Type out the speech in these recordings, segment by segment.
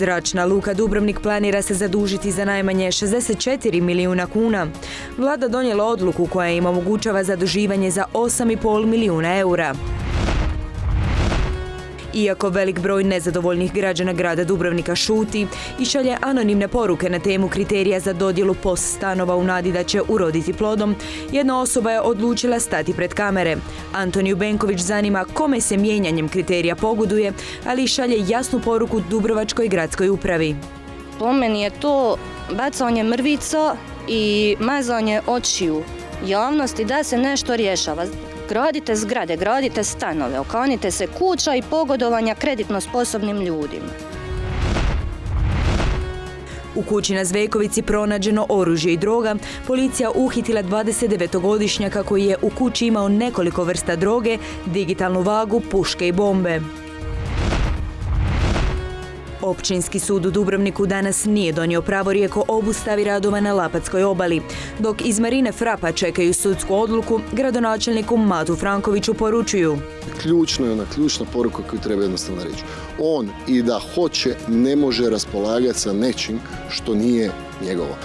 Zračna luka Dubrovnik planira se zadužiti za najmanje 64 milijuna kuna. Vlada donijela odluku koja im omogućava zaduživanje za 8,5 milijuna eura. Iako velik broj nezadovoljnih građana grada Dubrovnika šuti i šalje anonimne poruke na temu kriterija za dodjelu POS stanova u nadi da će uroditi plodom, jedna osoba je odlučila stati pred kamere. Antoniju Benković zanima kome se mijenjanjem kriterija pogoduje, ali šalje jasnu poruku Dubrovačkoj gradskoj upravi. Po meni je to bacanje mrvica i mazanje očiju javnosti da se nešto rješava. Gradite zgrade, gradite stanove, okanite se kuća i pogodovanja kreditno sposobnim ljudima. U kući na Zvekovici pronađeno oružje i droga. Policija uhitila 29-godišnjaka koji je u kući imao nekoliko vrsta droge, digitalnu vagu, puške i bombe. Općinski sud u Dubrovniku danas nije donio pravorijek o obustavi radova na Lapatskoj obali. Dok iz Marine Frapa čekaju sudsku odluku, gradonačelniku Matu Frankoviću poručuju. Ključno je ona ključna poruka koju treba jednostavno reći. On i da hoće ne može raspolagati sa nečim što nije njegovo.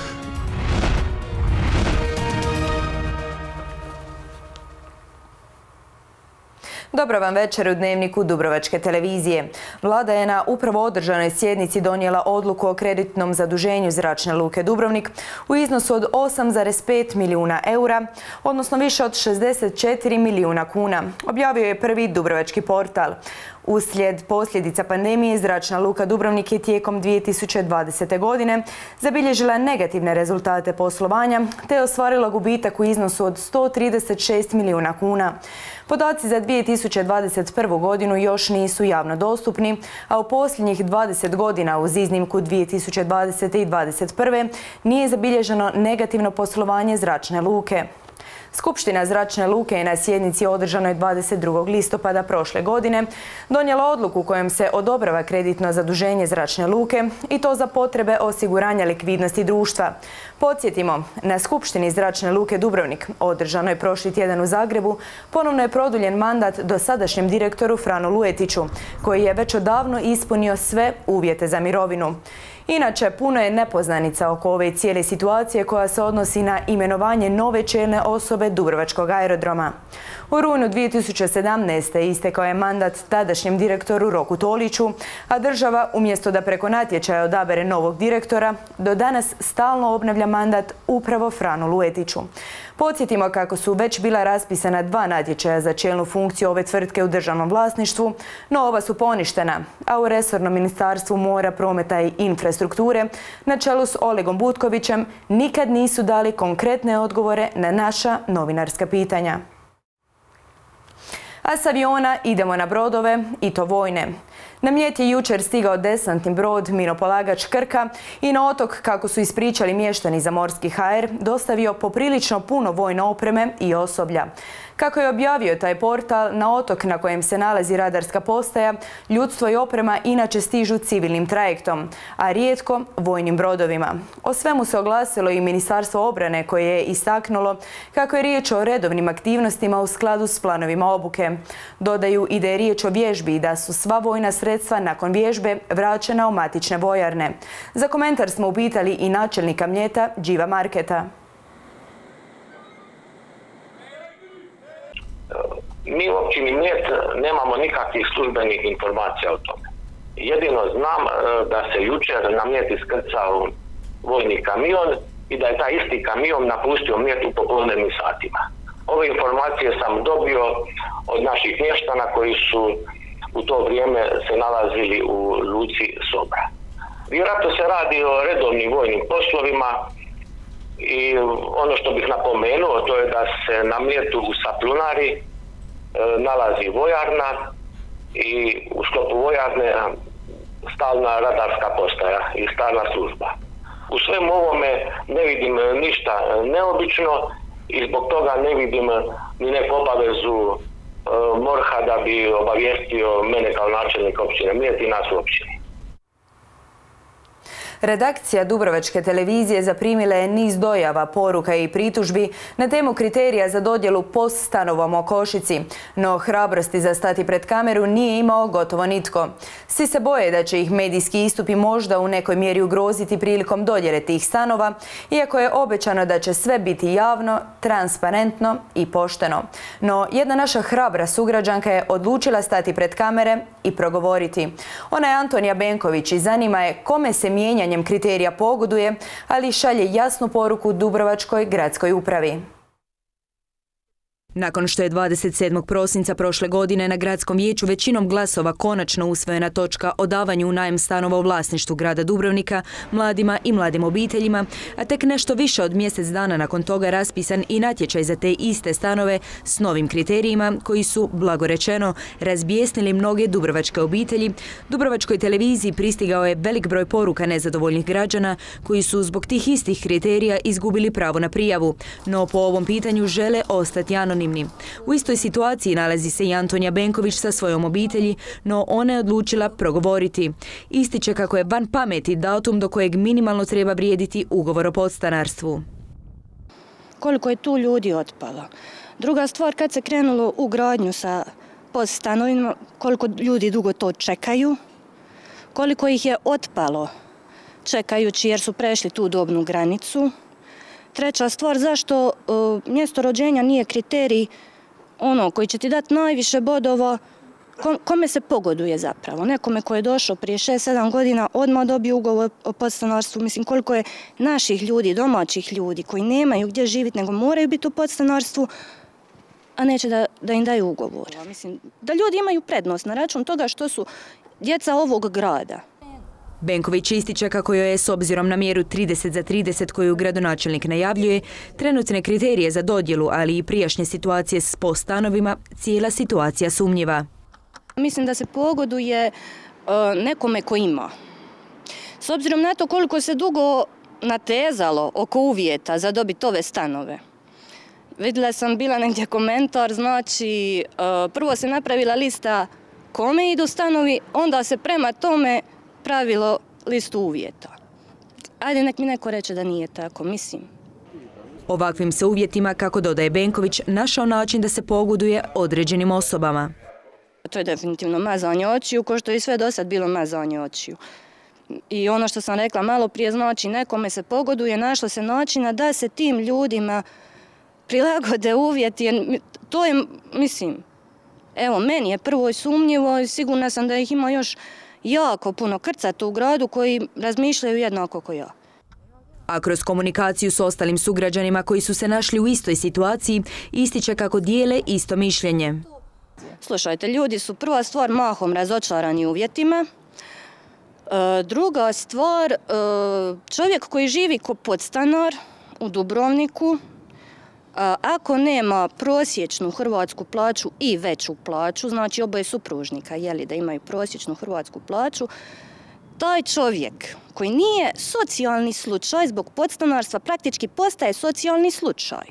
Dobro vam večer u dnevniku Dubrovačke televizije. Vlada je na upravo održanoj sjednici donijela odluku o kreditnom zaduženju Zračne luke Dubrovnik u iznosu od 8,5 milijuna eura, odnosno više od 64 milijuna kuna. Objavio je prvi Dubrovački portal. Uslijed posljedica pandemije Zračna luka Dubrovnik je tijekom 2020. godine zabilježila negativne rezultate poslovanja te je ostvarila gubitak u iznosu od 136 milijuna kuna. Podaci za 2021. godinu još nisu javno dostupni, a u posljednjih 20 godina uz iznimku 2020. i 2021. nije zabilježeno negativno poslovanje zračne luke. Skupština Zračne luke je na sjednici održanoj 22. listopada prošle godine donijela odluku kojom se odobrava kreditno zaduženje Zračne luke i to za potrebe osiguranja likvidnosti društva. Podsjetimo, na Skupštini Zračne luke Dubrovnik, održanoj prošli tjedan u Zagrebu, ponovno je produljen mandat dosadašnjem direktoru Franu Luetiću, koji je već odavno ispunio sve uvjete za mirovinu. Inače, puno je nepoznanica oko ove cijele situacije koja se odnosi na imenovanje nove čelne osobe Dubrovačkog aerodroma. U rujnu 2017. istekao je mandat tadašnjem direktoru Roku Toliću, a država umjesto da preko natječaja odabere novog direktora, do danas stalno obnavlja mandat upravo Franu Luetiću. Podsjetimo kako su već bila raspisana dva natječaja za čelnu funkciju ove tvrtke u državnom vlasništvu, no ova su poništena, a u resornom ministarstvu mora, prometa i infrastrukture na čelu s Olegom Butkovićem nikad nisu dali konkretne odgovore na naša novinarska pitanja. A s aviona idemo na brodove i to vojne. Na Mljet je jučer stigao desantni brod Minopolagač Krka i na otok, kako su ispričali mještani za morski HR, dostavio poprilično puno vojne opreme i osoblja. Kako je objavio taj portal, na otok na kojem se nalazi radarska postaja, ljudstvo i oprema inače stižu civilnim trajektom, a rijetko vojnim brodovima. O svemu se oglasilo i Ministarstvo obrane koje je istaknulo kako je riječ o redovnim aktivnostima u skladu s planovima obuke. Dodaju i da je riječ o vježbi i da su sva vojna sredstva nakon vježbe vraćena u matične vojarne. Za komentar smo upitali i načelnika Mljeta, Điva Marketa. Mi u općini Mljet nemamo nikakvih službenih informacija o tome. Jedino znam e, da se jučer na Mljet iskrcao vojni kamion i da je taj isti kamion napustio Mljet u popodnevnim satima. Ove informacije sam dobio od naših mještana koji su u to vrijeme se nalazili u Luci Sobra. Vjerojatno se radi o redovnim vojnim poslovima i ono što bih napomenuo to je da se na Mljetu u Saplunari nalazi vojarna i u sklopu vojarne stalna radarska postaja i stalna služba. U svemu ovome ne vidim ništa neobično i zbog toga ne vidim ni neku obavezu e, Morha da bi obavijestio mene kao načelnik općine Mlijet i nas u općini. Redakcija Dubrovačke televizije zaprimila je niz dojava, poruka i pritužbi na temu kriterija za dodjelu post stanovom o Košici, no hrabrosti za stati pred kameru nije imao gotovo nitko. Svi se boje da će ih medijski istupi možda u nekoj mjeri ugroziti prilikom dodjele tih stanova, iako je obećano da će sve biti javno, transparentno i pošteno. No, jedna naša hrabra sugrađanka je odlučila stati pred kamere i progovoriti. Ona je Antonija Benković i zanima je kome se mijenjanjem kriterija pogoduje, ali šalje jasnu poruku Dubrovačkoj gradskoj upravi. Nakon što je 27. prosinca prošle godine na gradskom vijeću većinom glasova konačno usvojena točka o davanju najem stanova u vlasništvu grada Dubrovnika, mladima i mladim obiteljima, a tek nešto više od mjesec dana nakon toga raspisan i natječaj za te iste stanove s novim kriterijima koji su, blagorečeno, razbijesnili mnoge dubrovačke obitelji, Dubrovačkoj televiziji pristigao je velik broj poruka nezadovoljnih građana koji su zbog tih istih kriterija izgubili pravo na prijavu, no po ovom pitanju žele ostati anonimni u istoj situaciji nalazi se i Antonija Benković sa svojom obitelji, no ona je odlučila progovoriti. Ističe kako je van pameti datum do kojeg minimalno treba vrijediti ugovor o podstanarstvu. Koliko je tu ljudi otpalo. Druga stvar, kad se krenulo u gradnju sa podstanovima, koliko ljudi dugo to čekaju, koliko ih je otpalo čekajući jer su prešli tu dobnu granicu, Treća stvar, zašto e, mjesto rođenja nije kriterij ono koji će ti dati najviše bodova, kome se pogoduje zapravo? Nekome koji je došao prije 6-7 godina odmah dobio ugovor o podstanarstvu. Mislim koliko je naših ljudi, domaćih ljudi koji nemaju gdje živjeti nego moraju biti u podstanarstvu, a neće da, im daju ugovor. Da ljudi imaju prednost na račun toga što su djeca ovog grada. Benković ističe kako je s obzirom na mjeru 30 za 30 koju gradonačelnik najavljuje, trenutne kriterije za dodjelu, ali i prijašnje situacije s postanovima, cijela situacija sumnjiva. Mislim da se pogoduje e, nekome ko ima. S obzirom na to koliko se dugo natezalo oko uvjeta za dobiti ove stanove. Vidjela sam bila negdje komentar, znači e, prvo se napravila lista kome idu stanovi, onda se prema tome pravilo listu uvjeta. Ajde, nek mi neko reče da nije tako, mislim. Ovakvim se uvjetima, kako dodaje Benković, našao način da se pogoduje određenim osobama. To je definitivno mazanje očiju, ko što je i sve do sad bilo mazanje očiju. I ono što sam rekla malo prije, znači nekome se pogoduje, našlo se načina da se tim ljudima prilagode uvjeti, jer to je, mislim, evo, meni je prvo sumnjivo i sigurna sam da ih ima još jako puno krcata u gradu koji razmišljaju jednako kao ja. A kroz komunikaciju s ostalim sugrađanima koji su se našli u istoj situaciji, ističe kako dijele isto mišljenje. Slušajte, ljudi su prva stvar mahom razočarani uvjetima. E, druga stvar, e, čovjek koji živi ko podstanar u Dubrovniku, ako nema prosječnu hrvatsku plaću i veću plaću, znači oboje supružnika, jeli da imaju prosječnu hrvatsku plaću, taj čovjek koji nije socijalni slučaj zbog podstanarstva praktički postaje socijalni slučaj.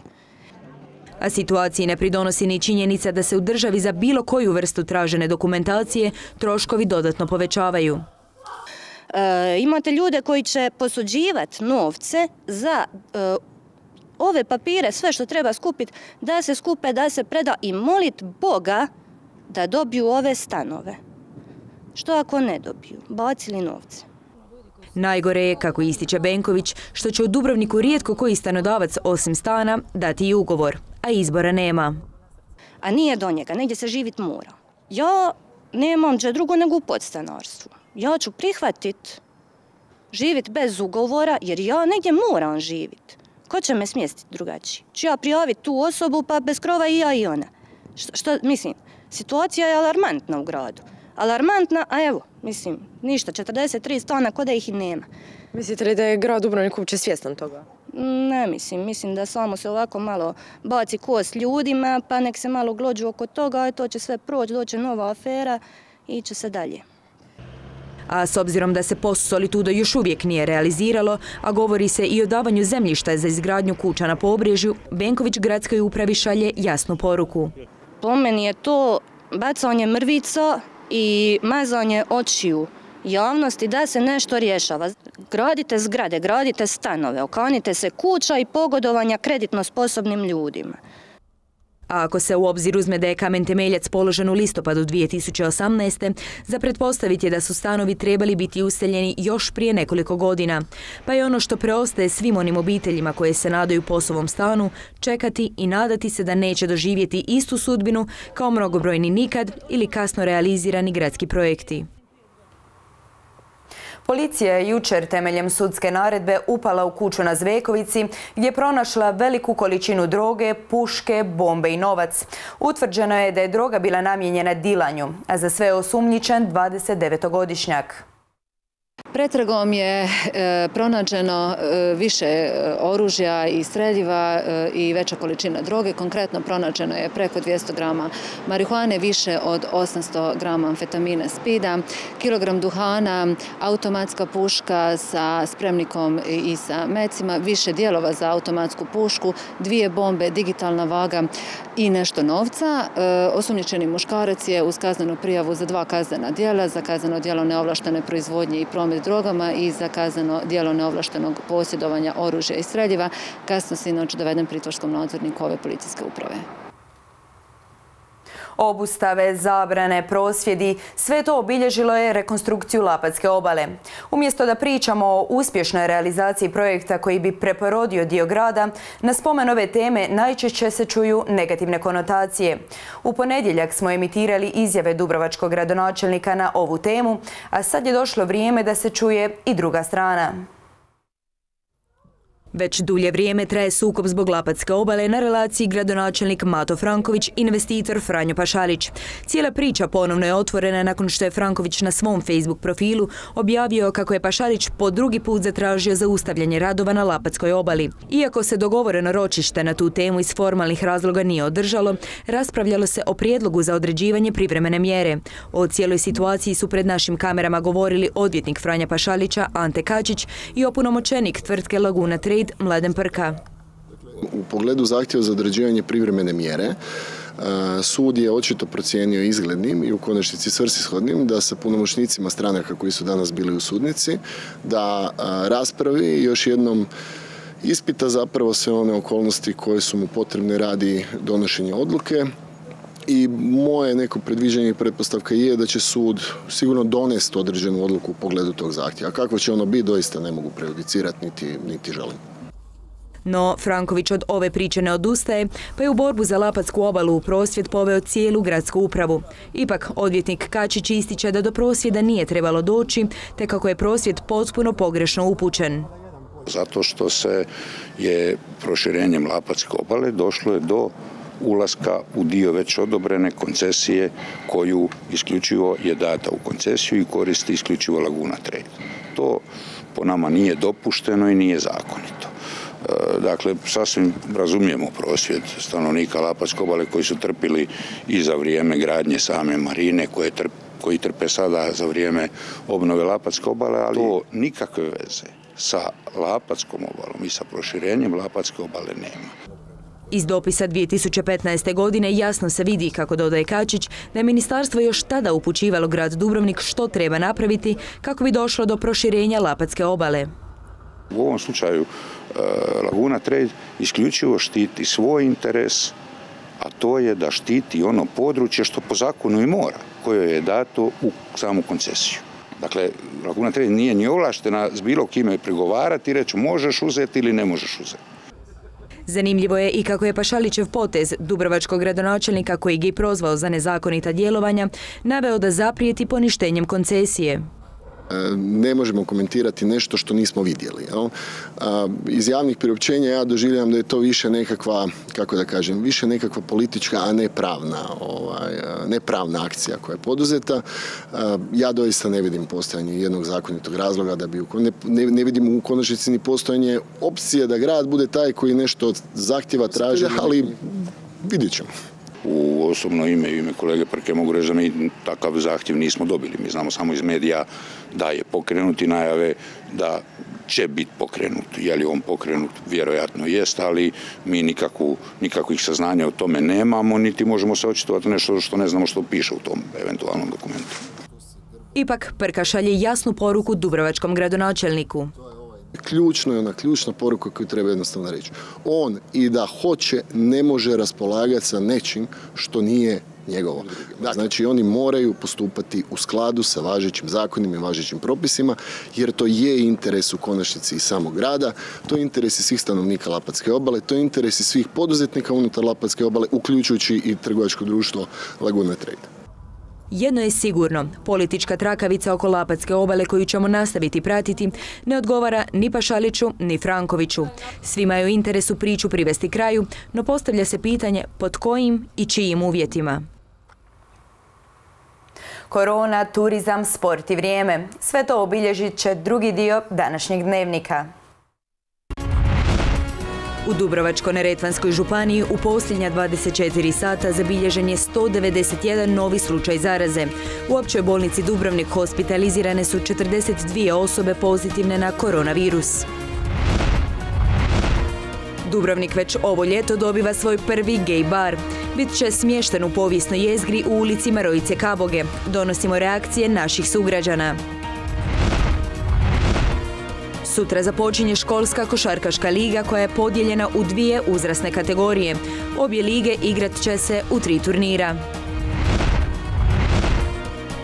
A situaciji ne pridonosi ni činjenica da se u državi za bilo koju vrstu tražene dokumentacije troškovi dodatno povećavaju. E, imate ljude koji će posuđivati novce za e, ove papire, sve što treba skupiti, da se skupe, da se preda i molit Boga da dobiju ove stanove. Što ako ne dobiju? Bacili novce. Najgore je, kako ističe Benković, što će u Dubrovniku rijetko koji stanodavac osim stana dati i ugovor, a izbora nema. A nije do njega, negdje se živit mora. Ja nemam će drugo nego u podstanarstvu. Ja ću prihvatit živit bez ugovora jer ja negdje moram živit. Ko će me smjestiti drugačije? Ču ja prijaviti tu osobu pa bez krova i ja i ona? Što, mislim, situacija je alarmantna u gradu. Alarmantna, a evo, mislim, ništa, 43 stana, kod da ih i nema. Mislite li da je grad Dubrovnik uopće svjestan toga? Ne mislim, mislim da samo se ovako malo baci kost ljudima, pa nek se malo glođu oko toga, a to će sve proći, doće nova afera i će se dalje. A s obzirom da se post Solitudo još uvijek nije realiziralo, a govori se i o davanju zemljišta za izgradnju kuća na pobrežju, Benković gradskoj upravi šalje jasnu poruku. Po meni je to bacanje mrvica i mazanje očiju javnosti da se nešto rješava. Gradite zgrade, gradite stanove, okanite se kuća i pogodovanja kreditno sposobnim ljudima. A ako se u obzir uzme da je kamen temeljac položen u listopadu 2018. za pretpostaviti je da su stanovi trebali biti useljeni još prije nekoliko godina. Pa je ono što preostaje svim onim obiteljima koje se nadaju poslovom stanu, čekati i nadati se da neće doživjeti istu sudbinu kao mnogobrojni nikad ili kasno realizirani gradski projekti. Policija je jučer temeljem sudske naredbe upala u kuću na Zvekovici gdje je pronašla veliku količinu droge, puške, bombe i novac. Utvrđeno je da je droga bila namijenjena dilanju, a za sve osumnjičen 29-godišnjak. Pretragom je e, pronađeno e, više e, oružja i streljiva i veća količina droge. Konkretno pronađeno je preko 200 grama marihuane, više od 800 grama amfetamina spida, kilogram duhana, automatska puška sa spremnikom i sa mecima, više dijelova za automatsku pušku, dvije bombe, digitalna vaga i nešto novca. Osumnjičeni muškarac je uz kaznenu prijavu za dva kaznena dijela, za kazneno dijelo neovlaštene proizvodnje i promet drogama i za kazneno dijelo neovlaštenog posjedovanja oružja i streljiva. Kasno sinoć doveden pritvorskom nadzorniku ove policijske uprave. Obustave, zabrane, prosvjedi, sve to obilježilo je rekonstrukciju Lapatske obale. Umjesto da pričamo o uspješnoj realizaciji projekta koji bi preporodio dio grada, na spomen ove teme najčešće se čuju negativne konotacije. U ponedjeljak smo emitirali izjave Dubrovačkog gradonačelnika na ovu temu, a sad je došlo vrijeme da se čuje i druga strana. Već dulje vrijeme traje sukob zbog Lapatske obale na relaciji gradonačelnik Mato Franković, investitor Franjo Pašalić. Cijela priča ponovno je otvorena nakon što je Franković na svom Facebook profilu objavio kako je Pašalić po drugi put zatražio zaustavljanje radova na Lapatskoj obali. Iako se dogovoreno ročište na tu temu iz formalnih razloga nije održalo, raspravljalo se o prijedlogu za određivanje privremene mjere. O cijeloj situaciji su pred našim kamerama govorili odvjetnik Franja Pašalića Ante Kačić i opunomoćenik tvrtke Laguna Trade Mladen Prka. U pogledu zahtjeva za određivanje privremene mjere, e, sud je očito procijenio izglednim i u konačnici svrsishodnim da sa punomoćnicima stranaka koji su danas bili u sudnici, da e, raspravi još jednom ispita zapravo sve one okolnosti koje su mu potrebne radi donošenja odluke i moje neko predviđanje i pretpostavka je da će sud sigurno donesti određenu odluku u pogledu tog zahtjeva. Kako će ono biti, doista ne mogu prejudicirati niti, niti želim. No, Franković od ove priče ne odustaje, pa je u borbu za Lapatsku obalu u prosvjed poveo cijelu gradsku upravu. Ipak, odvjetnik Kačić ističe da do prosvjeda nije trebalo doći, te kako je prosvjed potpuno pogrešno upućen. Zato što se je proširenjem Lapatske obale došlo je do ulaska u dio već odobrene koncesije koju isključivo je data u koncesiju i koristi isključivo Laguna Trade. To po nama nije dopušteno i nije zakonito. Dakle, sasvim razumijemo prosvjed stanovnika Lapatske obale koji su trpili i za vrijeme gradnje same marine koje koji trpe sada za vrijeme obnove Lapatske obale, ali to nikakve veze sa Lapatskom obalom i sa proširenjem Lapatske obale nema. Iz dopisa 2015. godine jasno se vidi, kako dodaje Kačić, da je ministarstvo još tada upućivalo grad Dubrovnik što treba napraviti kako bi došlo do proširenja Lapatske obale. U ovom slučaju Laguna Trade isključivo štiti svoj interes, a to je da štiti ono područje što po zakonu i mora, koje je dato u samu koncesiju. Dakle, Laguna Trade nije ni ovlaštena s bilo kime pregovarati i reći možeš uzeti ili ne možeš uzeti. Zanimljivo je i kako je Pašalićev potez Dubrovačkog gradonačelnika koji ga je prozvao za nezakonita djelovanja naveo da zaprijeti poništenjem koncesije. Ne možemo komentirati nešto što nismo vidjeli. Iz javnih priopćenja ja doživljam da je to više nekakva, kako da kažem, više nekakva politička, a ne pravna, ovaj, ne pravna akcija koja je poduzeta. Ja doista ne vidim postojanje jednog zakonitog razloga da bi, ne, ne vidim u konačnici ni postojanje opcije da grad bude taj koji nešto zahtjeva traži, ali vidjet ćemo u osobno ime i ime kolege Prke mogu reći da mi takav zahtjev nismo dobili. Mi znamo samo iz medija da je pokrenut i najave da će biti pokrenut. Je li on pokrenut? Vjerojatno jest, ali mi nikakvu, nikakvih saznanja o tome nemamo, niti možemo se očitovati nešto što ne znamo što piše u tom eventualnom dokumentu. Ipak Prka šalje jasnu poruku dubrovačkom gradonačelniku. Ključno je ona ključna poruka koju treba jednostavno reći. On i da hoće ne može raspolagati sa nečim što nije njegovo. Znači oni moraju postupati u skladu sa važećim zakonima i važećim propisima jer to je interes u konačnici i samog grada, to je interes i svih stanovnika Lapatske obale, to je interes i svih poduzetnika unutar Lapatske obale, uključujući i trgovačko društvo Laguna Trade. Jedno je sigurno, politička trakavica oko Lapatske obale koju ćemo nastaviti pratiti ne odgovara ni Pašaliću ni Frankoviću. Svima je u interesu priču privesti kraju, no postavlja se pitanje pod kojim i čijim uvjetima. Korona, turizam, sport i vrijeme. Sve to obilježit će drugi dio današnjeg dnevnika. U Dubrovačko-neretvanskoj županiji u posljednja 24 sata zabilježen je 191 novi slučaj zaraze. U općoj bolnici Dubrovnik hospitalizirane su 42 osobe pozitivne na koronavirus. Dubrovnik već ovo ljeto dobiva svoj prvi gay bar. Bit će smješten u povijesnoj jezgri u ulici Marojice Kaboge. Donosimo reakcije naših sugrađana. Sutra započinje školska košarkaška liga koja je podijeljena u dvije uzrasne kategorije. Obje lige igrat će se u tri turnira.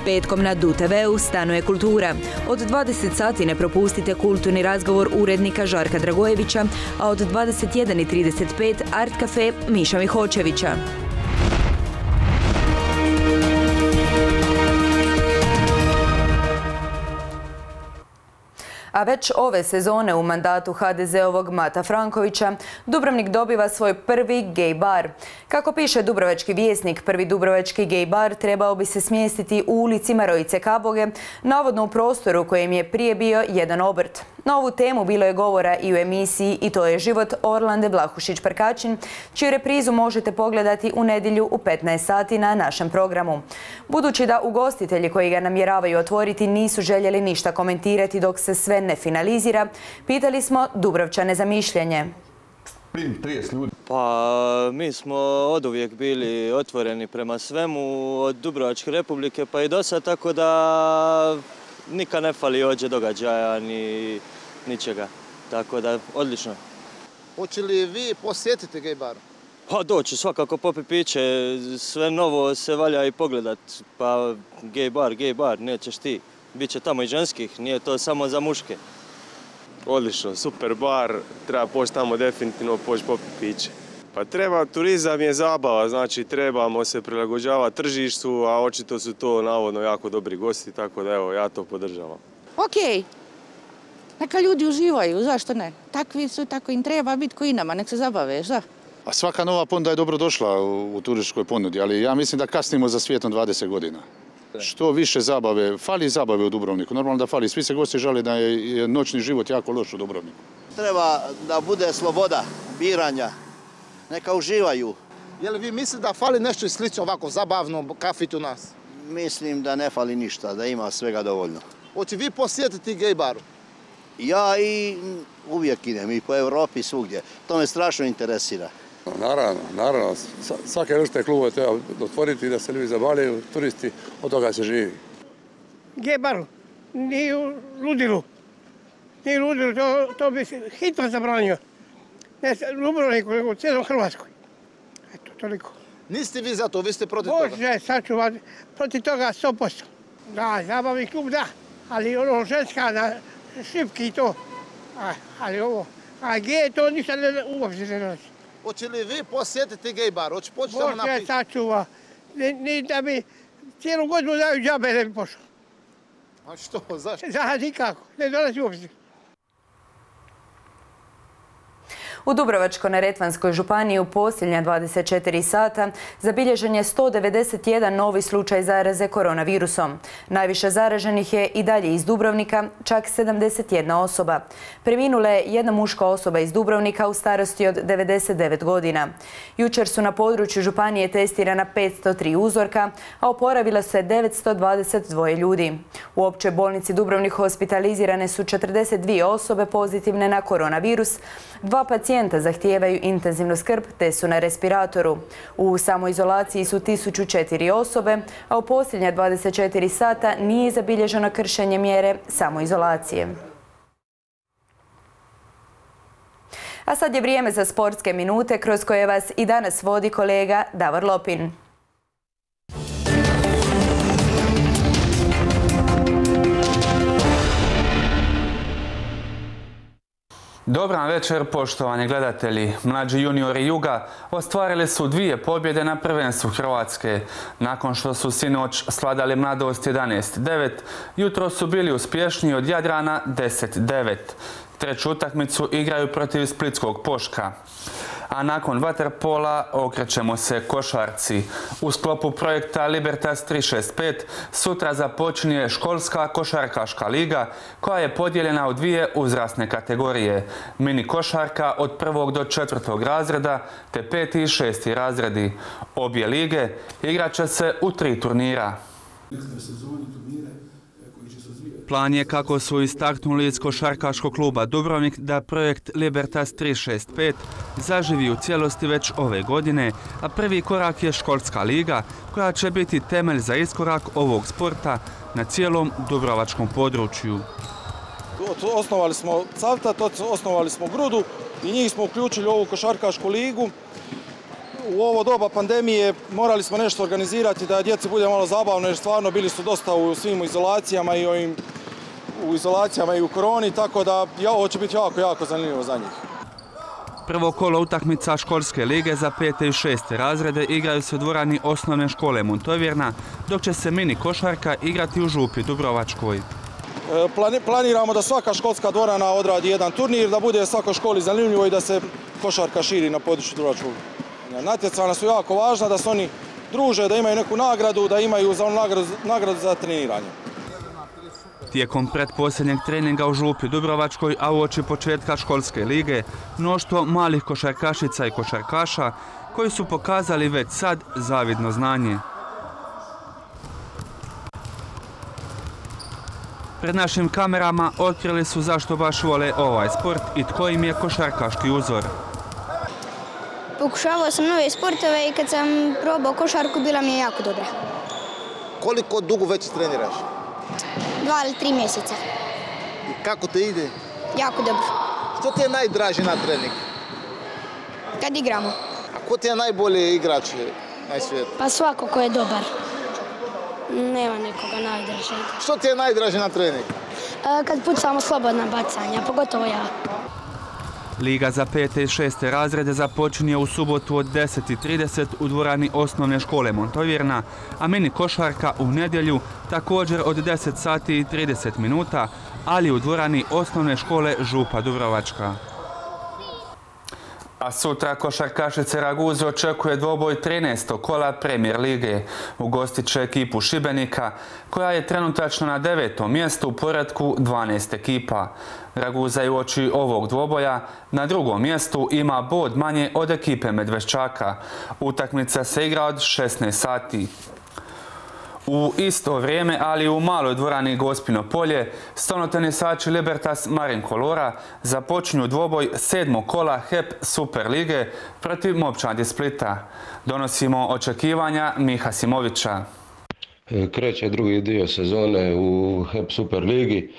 Petkom na DUTV-u stanuje kultura. Od 20 sati ne propustite kulturni razgovor urednika Žarka Dragojevića, a od 21.35 Art Cafe Miša Mihočevića. A već ove sezone u mandatu HDZ-ovog Mata Frankovića Dubrovnik dobiva svoj prvi gay bar. Kako piše Dubrovački vjesnik, prvi Dubrovački gay bar trebao bi se smjestiti u ulici Marojice Kaboge, navodno u prostoru kojem je prije bio jedan obrt. Na ovu temu bilo je govora i u emisiji I to je život Orlande Vlahušić-Prkačin, čiju reprizu možete pogledati u nedjelju u 15 sati na našem programu. Budući da ugostitelji koji ga namjeravaju otvoriti nisu željeli ništa komentirati dok se sve ne finalizira, pitali smo Dubrovčane za mišljenje. Pa mi smo od uvijek bili otvoreni prema svemu od Dubrovačke republike pa i do sad, tako da nikad ne fali ođe događaja ni ničega. Tako da odlično. Hoće li vi posjetiti gay bar? Pa doći svakako popi piće, sve novo se valja i pogledat. Pa gay bar, gay bar, nećeš ti. Biće tamo i ženskih, nije to samo za muške. Odlično, super bar, treba poći tamo definitivno poći popiti piće. Pa treba, turizam je zabava, znači trebamo se prilagođavati tržištu, a očito su to navodno jako dobri gosti, tako da evo, ja to podržavam. Ok, neka ljudi uživaju, zašto ne? Takvi su, tako im treba biti koji nama, nek se zabave, šta? A svaka nova ponuda je dobro došla u, u turističkoj ponudi, ali ja mislim da kasnimo za svijetom 20 godina. Što više zabave, fali zabave u Dubrovniku, normalno da fali. Svi se gosti žale da je noćni život jako loš u Dubrovniku. Treba da bude sloboda biranja, neka uživaju. Je li vi mislite da fali nešto slično ovako zabavno kafit u nas? Mislim da ne fali ništa, da ima svega dovoljno. Hoće vi posjetiti gay baru? Ja i uvijek idem i po Europi svugdje. To me strašno interesira. Naravno, naravno. Svake vrste klubove treba otvoriti da se ljudi zabavljaju, turisti, od toga se živi. Gebaru, ni u ludilu. Ni u ludilu, to, to bi se hitno zabranio. Ne Dubrovniku, nego u cijelom Hrvatskoj. Eto, toliko. Niste vi za to, vi ste protiv toga. Bože, sačuvat, protiv toga 100%. Da, zabavni klub da, ali ono ženska na šipki i to. A, ali ovo, a G to ništa ne, uopće ne nosi. Hoće li vi posjetiti gay bar? Hoće poći tamo na Bože, sačuva. Ni, ni da bi cijelu godinu daju džabe ne bi pošao. A što, zašto? Da, nikako, ne dolazi uopće. U Dubrovačko-neretvanskoj županiji u posljednja 24 sata zabilježen je 191 novi slučaj zaraze koronavirusom. Najviše zaraženih je i dalje iz Dubrovnika, čak 71 osoba. Preminula je jedna muška osoba iz Dubrovnika u starosti od 99 godina. Jučer su na području županije testirana 503 uzorka, a oporavilo se 922 ljudi. U općoj bolnici Dubrovnik hospitalizirane su 42 osobe pozitivne na koronavirus, dva pacijenta pacijenta zahtijevaju intenzivnu skrb te su na respiratoru. U samoizolaciji su 1004 osobe, a u posljednja 24 sata nije zabilježeno kršenje mjere samoizolacije. A sad je vrijeme za sportske minute kroz koje vas i danas vodi kolega Davor Lopin. Dobran večer, poštovani gledatelji. Mlađi juniori Juga ostvarili su dvije pobjede na prvenstvu Hrvatske. Nakon što su sinoć sladali mladost 11-9, jutro su bili uspješniji od Jadrana 10-9. Treću utakmicu igraju protiv Splitskog Poška. A nakon vaterpola okrećemo se košarci. U sklopu projekta Libertas 365 sutra započinje školska košarkaška liga koja je podijeljena u dvije uzrasne kategorije. Mini košarka od prvog do četvrtog razreda te peti i šesti razredi. Obje lige igraće se u tri turnira. Plan je kako su istaknuli iz košarkaškog kluba Dubrovnik da projekt Libertas 365 zaživi u cijelosti već ove godine, a prvi korak je školska liga koja će biti temelj za iskorak ovog sporta na cijelom dubrovačkom području. Osnovali smo Cavtat, osnovali smo Grudu i njih smo uključili ovu košarkašku ligu. U ovo doba pandemije morali smo nešto organizirati da djeci bude malo zabavno jer stvarno bili su dosta u svim izolacijama i ovim u izolacijama i u koroni, tako da ovo će biti jako, jako zanimljivo za njih. Prvo kolo utakmica školske lige za pete i šeste razrede igraju se u dvorani osnovne škole Montovjerna, dok će se mini košarka igrati u Župi Dubrovačkoj. E, planiramo da svaka školska dvorana odradi jedan turnir, da bude svakoj školi zanimljivo i da se košarka širi na području Dubrovačkog. Natjecanja su jako važna, da se oni druže, da imaju neku nagradu, da imaju za nagradu, nagradu za treniranje. Tijekom predposljednjeg treninga u Župi Dubrovačkoj, a uoči početka školske lige, mnoštvo malih košarkašica i košarkaša koji su pokazali već sad zavidno znanje. Pred našim kamerama otkrili su zašto baš vole ovaj sport i tko im je košarkaški uzor. Pokušavao sam nove sportove i kad sam probao košarku bila mi je jako dobra. Koliko dugo već treniraš? Dva ili tri mjeseca. I kako te ide? Jako dobro. Što ti je najdraži na trening? Kad igramo. A ko ti je najbolji igrač na svijetu? Pa svako ko je dobar. Nema nekoga najdražeg. Što ti je najdraži na trening? Kad pucamo slobodna bacanja, pogotovo ja. Liga za pete i šeste razrede započinje u subotu od 10.30 u dvorani osnovne škole Montovjerna, a mini košarka u nedjelju također od 10 sati i 30 minuta, ali u dvorani osnovne škole Župa Dubrovačka. A sutra košarkašice Raguze očekuje dvoboj 13. kola premijer lige. Ugostit će ekipu Šibenika, koja je trenutačno na devetom mjestu u poredku 12 ekipa. Raguza je u oči ovog dvoboja na drugom mjestu ima bod manje od ekipe Medveščaka. Utakmica se igra od 16 sati. U isto vrijeme, ali u maloj dvorani Gospino polje, stolnotenisači Libertas Marin Kolora započinju dvoboj sedmog kola HEP Super lige protiv Mopčadi Splita. Donosimo očekivanja Miha Simovića. Kreće drugi dio sezone u HEP Super ligi.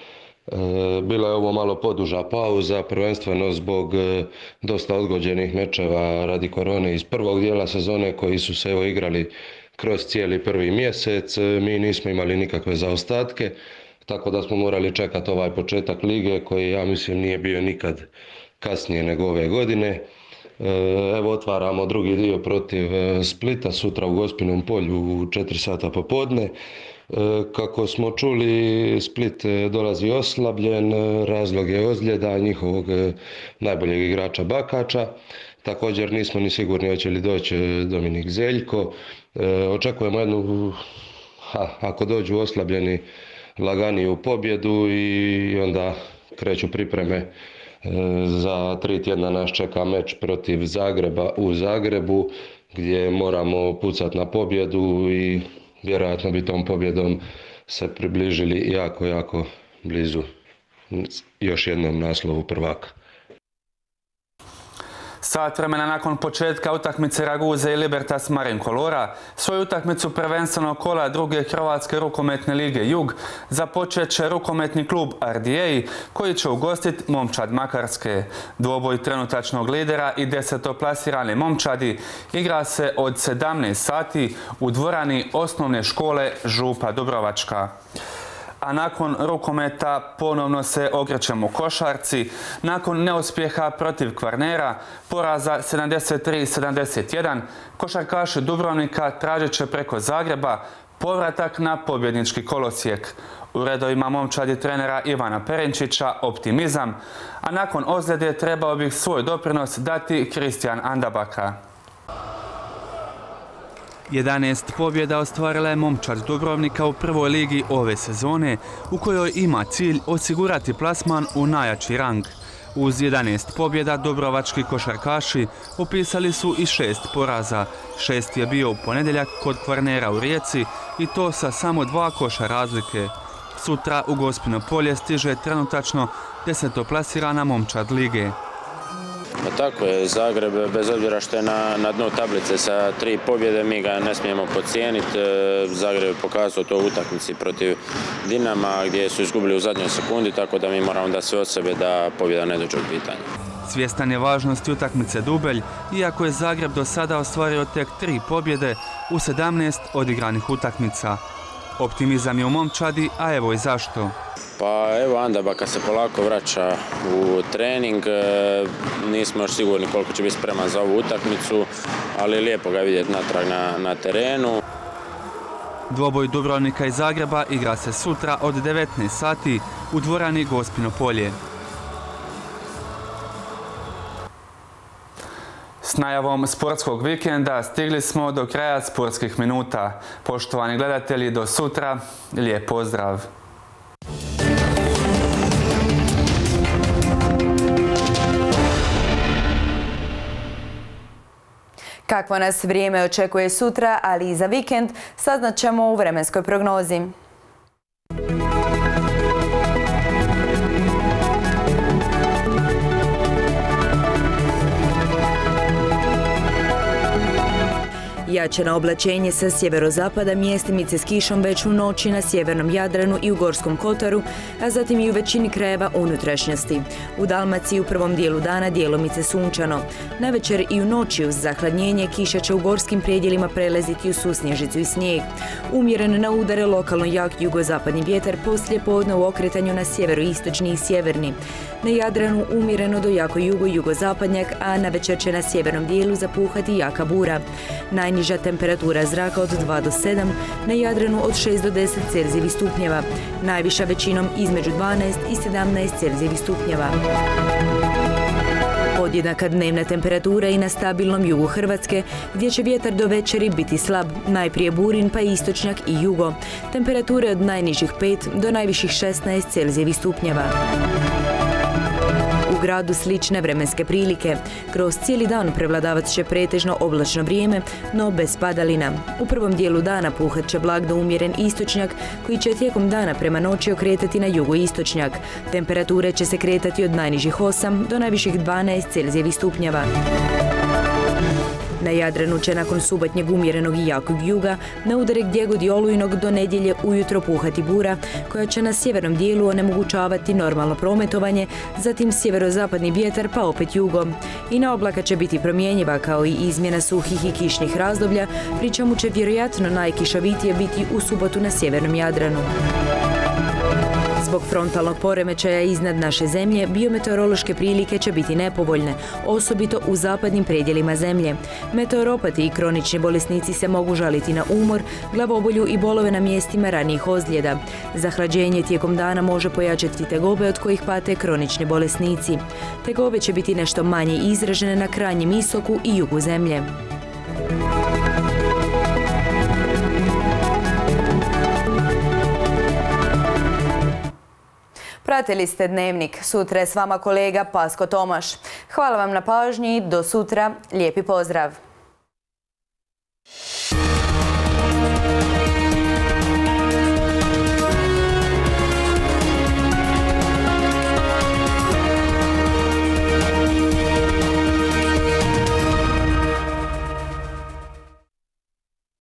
E, bila je ovo malo poduža pauza, prvenstveno zbog e, dosta odgođenih mečeva radi korone iz prvog dijela sezone koji su se evo igrali kroz cijeli prvi mjesec. E, mi nismo imali nikakve zaostatke, tako da smo morali čekati ovaj početak lige koji ja mislim nije bio nikad kasnije nego ove godine. Evo otvaramo drugi dio protiv Splita sutra u Gospinom polju u 4 sata popodne. E, kako smo čuli, Split e, dolazi oslabljen, e, razlog je ozljeda njihovog najboljeg igrača Bakača. Također nismo ni sigurni hoće li doći Dominik Zeljko. Očekujemo jednu, ako dođu oslabljeni, laganiju pobjedu i onda kreću pripreme za tri tjedna nas čeka meč protiv Zagreba u Zagrebu gdje moramo pucati na pobjedu i vjerojatno bi tom pobjedom se približili jako, jako blizu još jednom naslovu prvaka. Sat vremena nakon početka utakmice Raguze i Libertas Marinkolora, svoju utakmicu prvenstvenog kola druge Hrvatske rukometne lige Jug započet će rukometni klub RDA koji će ugostiti momčad Makarske. Dvoboj trenutačnog lidera i desetoplasirane momčadi igra se od 17 sati u dvorani osnovne škole Župa Dubrovačka a nakon rukometa ponovno se okrećemo košarci. Nakon neuspjeha protiv Kvarnera, poraza 73-71, košarkaši Dubrovnika tražit će preko Zagreba povratak na pobjednički kolosijek. U redovima momčadi trenera Ivana Perenčića optimizam, a nakon ozljede trebao bih svoj doprinos dati Kristijan Andabaka. 11 pobjeda ostvarila je momčad Dubrovnika u prvoj ligi ove sezone, u kojoj ima cilj osigurati plasman u najjači rang. Uz 11 pobjeda Dubrovački košarkaši opisali su i šest poraza. Šest je bio u ponedjeljak kod Kvarnera u Rijeci i to sa samo dva koša razlike. Sutra u Gospino polje stiže trenutačno desetoplasirana momčad lige. Tako je, Zagreb bez obzira što je na, na dnu tablice sa tri pobjede, mi ga ne smijemo pocijeniti. E, Zagreb je pokazao to u utakmici protiv Dinama gdje su izgubili u zadnjoj sekundi, tako da mi moramo da sve od sebe da pobjeda ne dođe u pitanje. Svjestan je važnosti utakmice Dubelj, iako je Zagreb do sada ostvario tek tri pobjede u 17 odigranih utakmica. Optimizam je u momčadi, a evo i zašto. Pa evo Andabaka se polako vraća u trening, e, nismo još sigurni koliko će biti spreman za ovu utakmicu, ali lijepo ga vidjeti natrag na, na terenu. Dvoboj Dubrovnika i Zagreba igra se sutra od 19 sati u dvorani Gospino polje. S najavom sportskog vikenda stigli smo do kraja sportskih minuta. Poštovani gledatelji, do sutra, lijep pozdrav! Kakvo nas vrijeme očekuje sutra, ali i za vikend, saznat ćemo u vremenskoj prognozi. Jačeno oblačenje sa sjeverozapada mjestimice s kišom već u noći na sjevernom Jadranu i u Gorskom Kotaru, a zatim i u većini krajeva unutrašnjosti. U Dalmaciji u prvom dijelu dana dijelomice sunčano. Na večer i u noći uz zahladnjenje kiša će u gorskim predjelima preleziti u susnježicu i snijeg. Umjeren na udare lokalno jak jugozapadni vjetar poslije podne u okretanju na sjeveroistočni i sjeverni. Na Jadranu umjereno do jako jugo-jugozapadnjak, a na večer će na sjevernom dijelu zapuhati jaka bura. Najniža temperatura zraka od 2 do 7, na Jadranu od 6 do 10 Celzijevih stupnjeva, najviša većinom između 12 i 17 Celzijevih stupnjeva. Podjednaka dnevna temperatura i na stabilnom jugu Hrvatske, gdje će vjetar do večeri biti slab, najprije burin pa istočnjak i jugo. Temperature od najnižih 5 do najviših 16 Celzijevih stupnjeva gradu slične vremenske prilike. Kroz cijeli dan prevladavat će pretežno oblačno vrijeme, no bez padalina. U prvom dijelu dana puhat će blag do umjeren istočnjak, koji će tijekom dana prema noći okretati na jugoistočnjak. Temperature će se kretati od najnižih 8 do najviših 12 Celzijevih stupnjeva. Na Jadranu će nakon subatnjeg umjerenog i jakog juga na udare gdje god olujnog do nedjelje ujutro puhati bura koja će na sjevernom dijelu onemogućavati normalno prometovanje, zatim sjeverozapadni vjetar pa opet jugom. I na oblaka će biti promjenjiva kao i izmjena suhih i kišnih razdoblja, pri čemu će vjerojatno najkišovitije biti u subotu na sjevernom Jadranu. Zbog frontalnog poremećaja iznad naše zemlje, biometeorološke prilike će biti nepovoljne, osobito u zapadnim predjelima zemlje. Meteoropati i kronični bolesnici se mogu žaliti na umor, glavobolju i bolove na mjestima ranijih ozljeda. Zahlađenje tijekom dana može pojačati tegobe od kojih pate kronični bolesnici. Tegobe će biti nešto manje izražene na krajnjem istoku i jugu zemlje. Pratili ste Dnevnik. Sutra je s vama kolega Pasko Tomaš. Hvala vam na pažnji. Do sutra. Lijepi pozdrav.